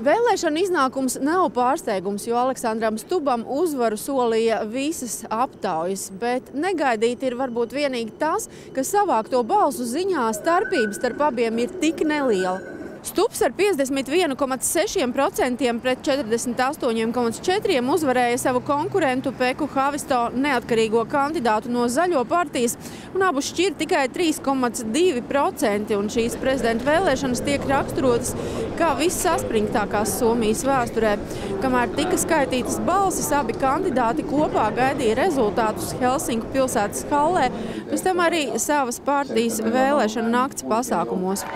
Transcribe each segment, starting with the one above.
Vēlēšana iznākums nav pārsteigums, jo Aleksandram Stubam uzvaru solīja visas aptaujas, bet negaidīt ir varbūt vienīgi tas, ka savākto balsu ziņā starpības starp abiem ir tik neliela. Stups ar 51,6% pret 48,4% uzvarēja savu konkurentu Peku Havisto neatkarīgo kandidātu no Zaļo partijas, un abu šķir tikai 3,2%, un šīs prezidenta vēlēšanas tiek raksturotas kā vissaspringtākās Somijas vēsturē. Kamēr tika skaitītas balsis, abi kandidāti kopā gaidīja rezultātus Helsinku pilsētas hallē, pēc tam arī savas partijas vēlēšana nakts pasākumos.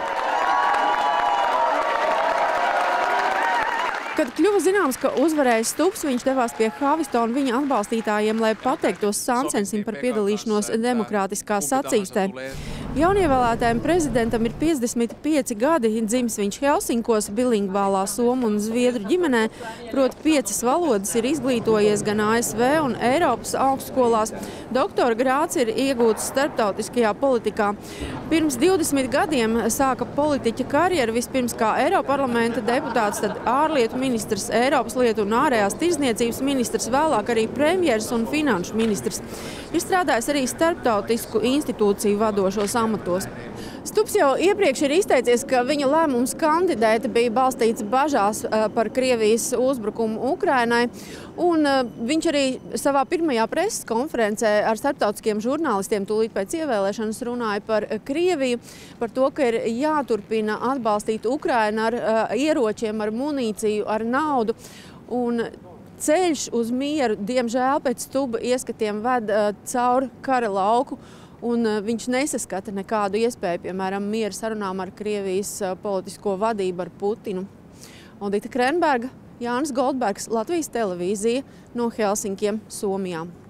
Kad kļuva zināms, ka uzvarēja Stups, viņš devās pie Havisto un viņa atbalstītājiem, lai pateiktos Sansensim par piedalīšanos demokrātiskā sacīkstē. Jaunievēlētājiem prezidentam ir 55 gadi, dzimis viņš Helsinkos, bilingvālā somu un zviedru ģimenē, proti piecas valodas ir izglītojies gan ASV un Eiropas augstskolās. Doktora grāts ir iegūts starptautiskajā politikā. Pirms 20 gadiem sāka politiķa karjeru vispirms kā Eiroparlamenta deputāts, tad ārlietu ministrs, Eiropas lietu un ārējās tirzniecības ministrs, vēlāk arī premjers un finanšu ministrs. Ir strādājis arī starptautisku institūciju vadošos amatos. Stups jau iepriekš ir izteicies, ka viņa lēmums kandidēt bija balstīts bažās par Krievijas uzbrukumu Ukrainai. Un viņš arī savā pirmajā preses konferencē ar starptautiskiem žurnālistiem tūlīt pēc ievēlēšanas runāja par Krieviju, par to, ka ir jāturpina atbalstīt Ukrainu ar ieročiem, ar munīciju, ar naudu. Un ceļš uz mieru, diemžēl pēc stuba ieskatiem ved cauri kara lauku. Un viņš nesaskata nekādu iespēju, piemēram, miera sarunām ar Krievijas politisko vadību, ar Putinu. Odita Krenberga, Jānis Goldbergs, Latvijas televīzija no Helsinkiem, Somijām.